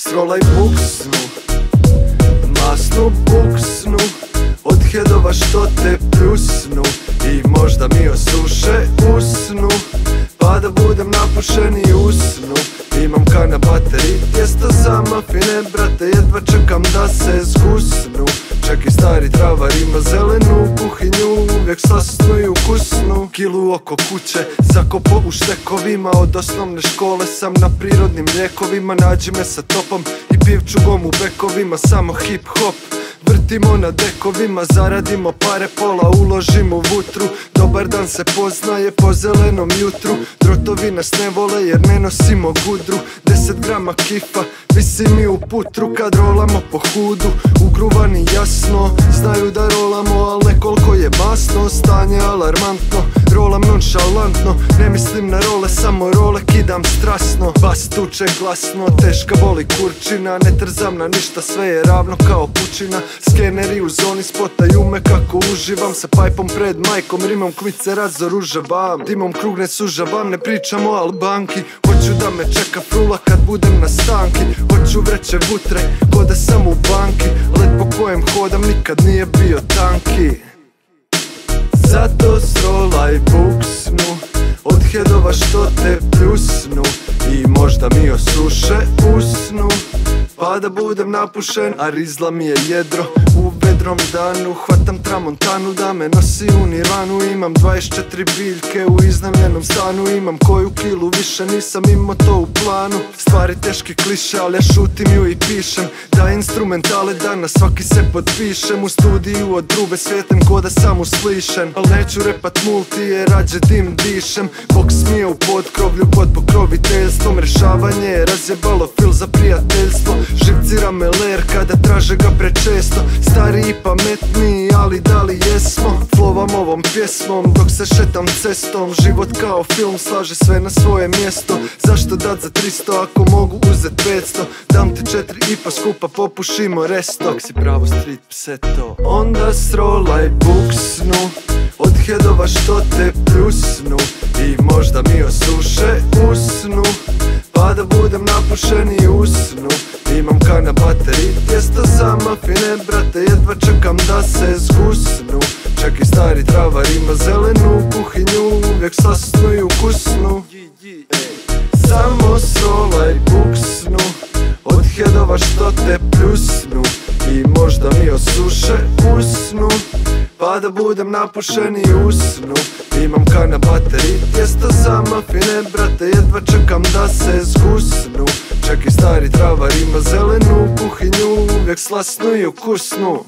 strolaj buksnu Masnu buksnu Od hedova što te pljusnu I možda mi osuše usnu Pa da budem napušen i usnu Imam kana bateri, tjesto za mafine Brate, jedva čekam da se zgusnu Čak i stari travar ima zelenu kuhinju Uvijek slasnu i ukusnu Kilu oko kuće, zakopo u štekovima Od osnovne škole sam na prirodnim ljekovima Nađi me sa topom i pivčugom u bekovima Samo hip hop Vrtimo na dekovima, zaradimo pare, pola uložimo u vutru. Dobar dan se poznaje po zelenom jutru. Drotovi nas ne vole jer ne nosimo gudru. Deset grama kifa, visi mi u putru Kad rolamo po hudu, ugruvani jasno Znaju da je basno Stanje alarmantno, rolam nonšalantno Ne mislim na role, samo role kidam strasno. Bas tuče glasno, teška boli kurčina Ne trzam na ništa, sve je ravno kao pučina Skeneri u zoni spotaju me kako uživam Sa pajpom pred majkom, rimom kmice razoružavam. Dimom krug ne sužavam, ne pričam o albanki Hoću da me čeka frula kad budem na stanki. Hoću vreće vutre, ko da sam u banki. Let po kojem hodam nikad nije bio tanki zato strolaj buksnu Od hedova što te pljusnu I možda mi osuše usnu Pa da budem napušen, a rizla mi je jedro. U vedrom danu hvatam tramontanu Da me nosi u nirvanu. Imam 24 biljke u iznajmljenom stanu. Imam koju kilu više, nisam imao to u planu. Stvari teški kliše, ali ja šutim ju i pišem. Da instrumentale danas svaki se potpišem. U studiju od drube svijetem ko da sam uslišen. Al neću repat multi jer rađe dim dišem. Bog smije u podkrovlju pod pokroviteljstvom. Rešavanje je razjebalo fil za prijateljstvo Živcira me ler kada traže ga prečesto. Stari i pametniji, ali da li jesmo? Flovam ovom pjesmom dok se šetam cestom. Život kao film slaže sve na svoje mjesto. Zašto dat za 300 ako mogu uzet 500 Dam ti četiri i pa skupa popušimo resto. Dok si pravo street pseto Onda strolaj buksnu. Od hedova što te pljusnu I možda mi budem napušen i usnu Imam kana bateri, tjesto za mafine Brate, jedva čekam da se zgusnu. Čak i stari travar ima zelenu kuhinju Uvijek slasnu i ukusnu Samo solaj buksnu Od hedova što te pljusnu. I možda mi osuše usnu Pa da budem napušen i usnu Imam kana bateri, mafine Brate, jedva čekam da se zgusnu. Čak i stari travar ima zelenu kuhinju Uvijek slasnu i ukusnu